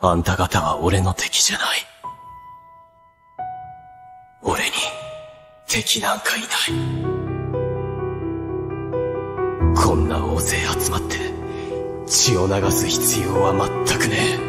あんた方は俺の敵じゃない。俺に敵なんかいない。こんな大勢集まって血を流す必要は全くねえ。